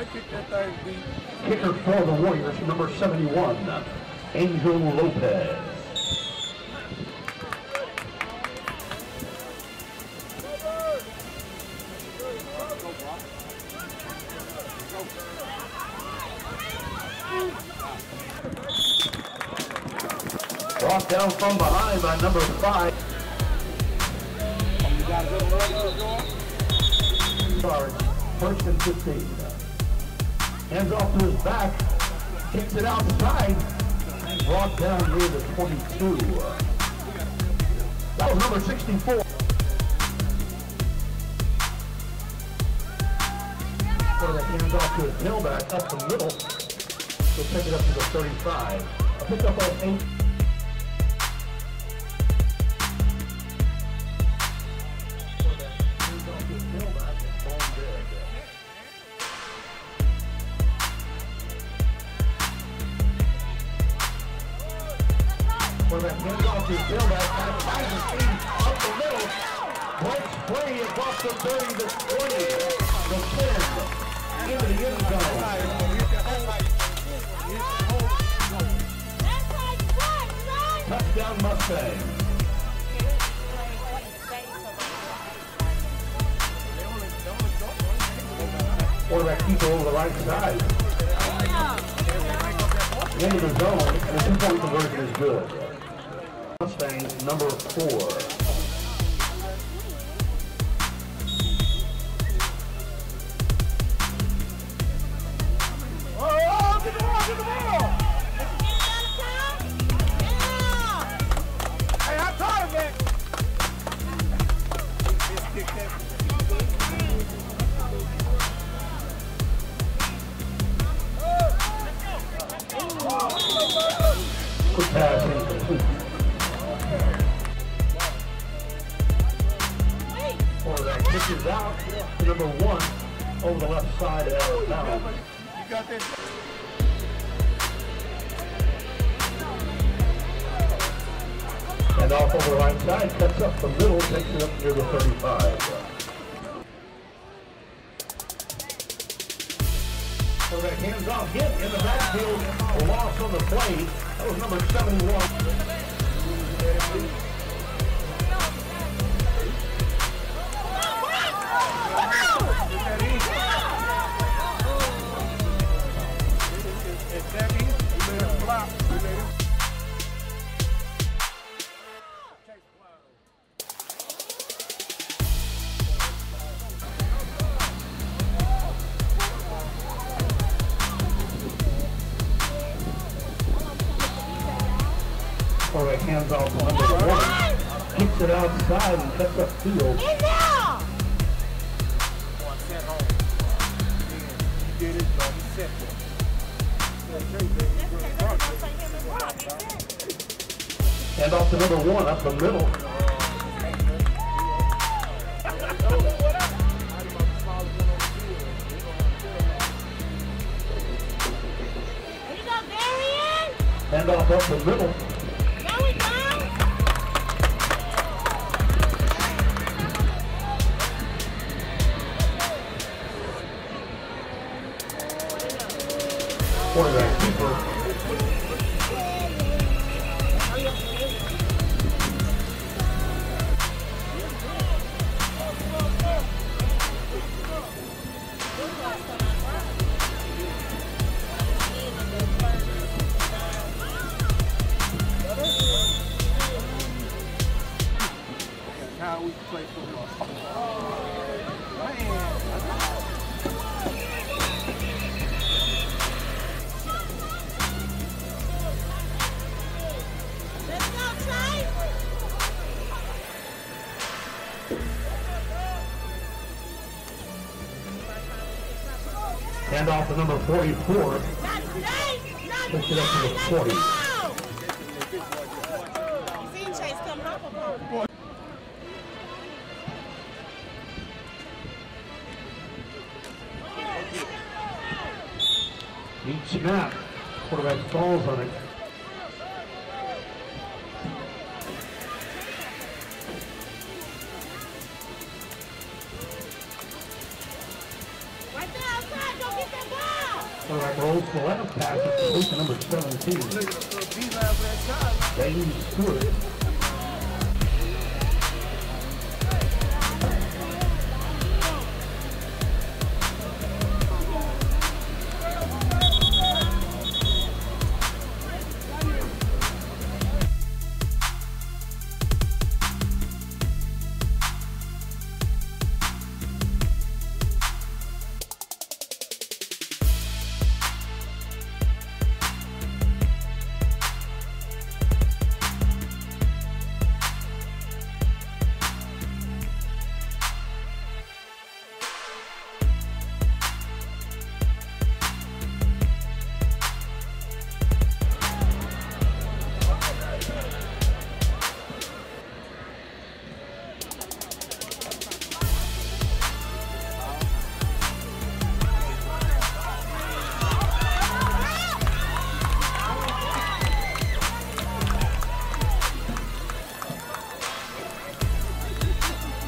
he kicked that thing deep. Kicker for the Warriors, number 71, Angel Lopez. Brought down from behind by number five. Sorry, first and 15. Hands off to his back, kicks it outside, and brought down near the 22. That was number 64. For the hands off to his tailback up the middle. He'll take it up to the 35. A pickup of 8. The 30, the 20, the 10, into the end zone. Touchdown Mustangs. Quarterback keeper over the right side. Into the zone, and the two-point conversion is good. Mustangs, number four. Quick pass. Quarterback pitches out to number one over the left side of out. You got that? And off over the right side, cuts up the middle, takes it up near the 35. Quarterback hands off, hit in the backfield, a loss on the play. That was number 71. Off number one, kicks it outside and cuts up field. He did his job. He set there. Hand off to number one, up the middle. Hand off up the middle. Quarterback how we play football. Hand off to number 44. Push it up to the 40. Chase coming up upon Neat snap. Quarterback falls on it. The uh, B-line for that time. James Stewart.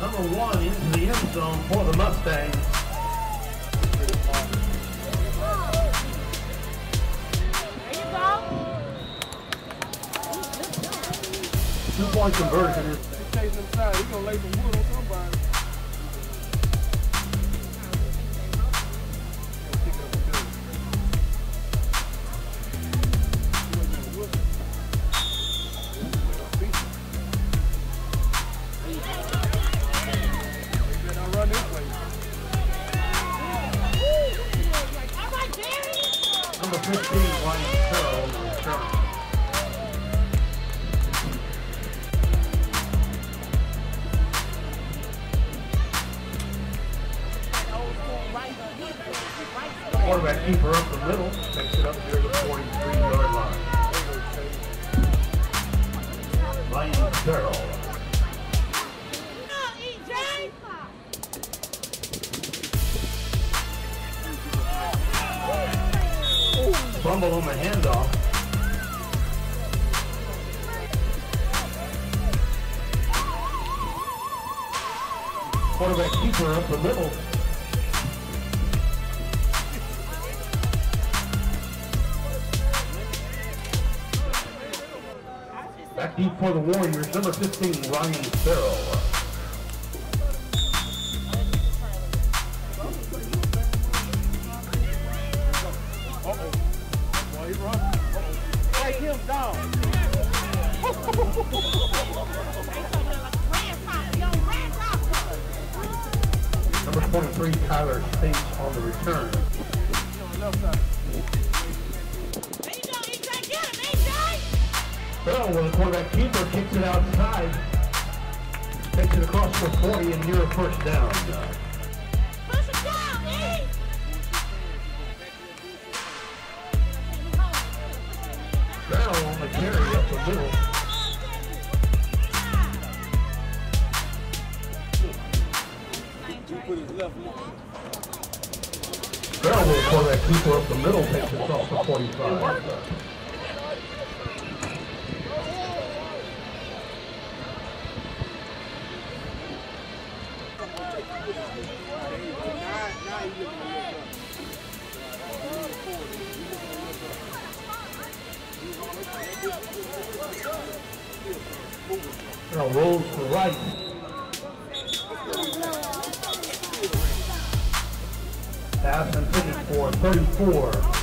Number one into the end zone for the Mustangs. There you go. Two-point conversion is He chasing him side. Gonna lay some wood on somebody. Quarterback keeper up the middle, takes it up near the 43-yard line. Ryan Carroll. Fumble on the handoff. Quarterback keeper up the middle. Back deep for the Warriors, number 15, Ryan Farrell. Uh-oh. Boy, he run. Uh-oh. Take him down. Grandpa, young grandpa. Number 23, Tyler States on the return. Oh, Farrell, with a quarterback keeper, kicks it outside. Takes it across for 40 and near a first down. Push it down, E. Farrell on the carry up the middle. Farrell with a quarterback keeper up the middle, takes it across the 45. Farrell rolls to right. Pass intended for 34.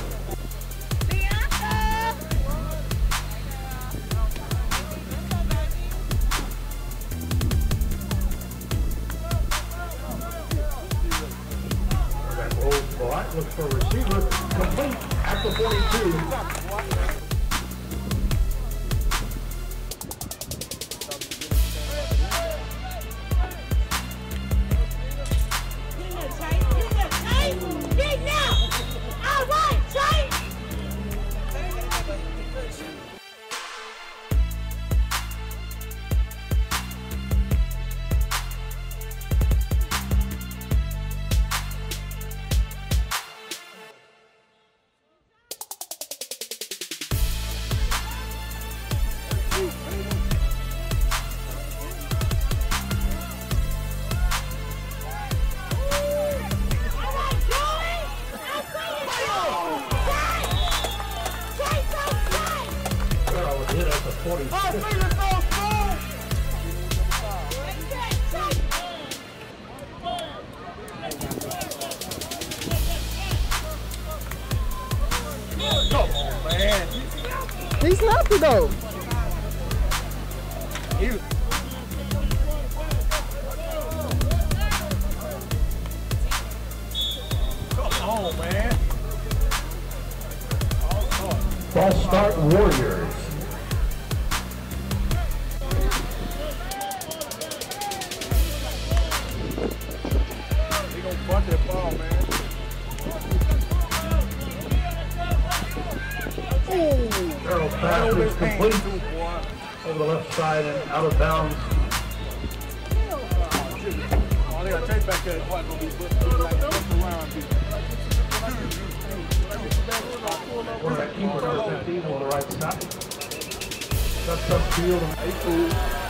He slapped it though. Ew. Come on, man. False start warrior. pass is complete over the left side and out of bounds. Quarterback keeper knows that deep on the right side. That's upfield.